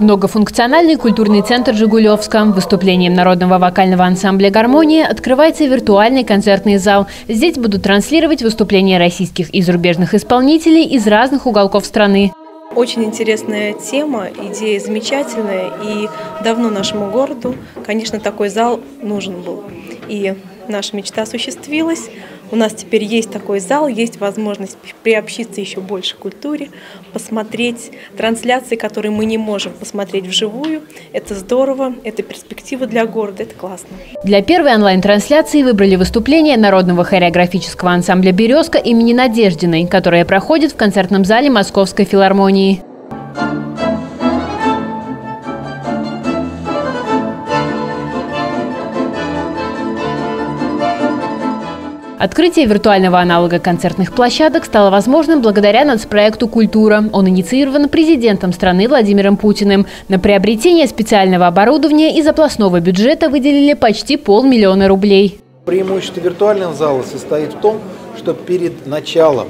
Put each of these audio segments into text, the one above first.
Многофункциональный культурный центр Жигулевска. Выступлением народного вокального ансамбля «Гармония» открывается виртуальный концертный зал. Здесь будут транслировать выступления российских и зарубежных исполнителей из разных уголков страны. Очень интересная тема, идея замечательная. И давно нашему городу, конечно, такой зал нужен был. И наша мечта осуществилась. У нас теперь есть такой зал, есть возможность приобщиться еще больше к культуре, посмотреть трансляции, которые мы не можем посмотреть вживую. Это здорово, это перспектива для города, это классно. Для первой онлайн-трансляции выбрали выступление народного хореографического ансамбля «Березка» имени Надеждиной, которое проходит в концертном зале Московской филармонии. Открытие виртуального аналога концертных площадок стало возможным благодаря нацпроекту «Культура». Он инициирован президентом страны Владимиром Путиным. На приобретение специального оборудования из областного бюджета выделили почти полмиллиона рублей. Преимущество виртуального зала состоит в том, что перед началом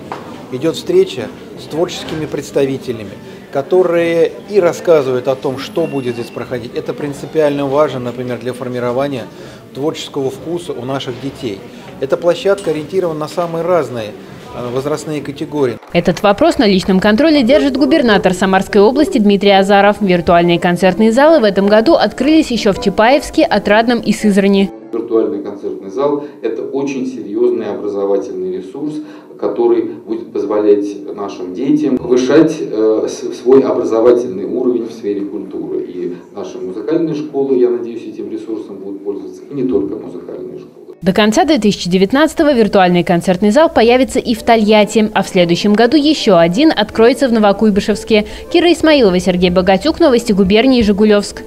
идет встреча с творческими представителями, которые и рассказывают о том, что будет здесь проходить. Это принципиально важно, например, для формирования творческого вкуса у наших детей. Эта площадка ориентирована на самые разные э, возрастные категории. Этот вопрос на личном контроле держит губернатор Самарской области Дмитрий Азаров. Виртуальные концертные залы в этом году открылись еще в Чапаевске, Отрадном и Сызрани. Виртуальный концертный зал – это очень серьезный образовательный ресурс, который будет позволять нашим детям повышать э, свой образовательный уровень в сфере культуры. Наши музыкальные школы, я надеюсь, этим ресурсом будут пользоваться, и не только музыкальные школы. До конца 2019-го виртуальный концертный зал появится и в Тольятти, а в следующем году еще один откроется в Новокуйбышевске. Кира Исмаилова, Сергей Богатюк, Новости губернии Жигулевск.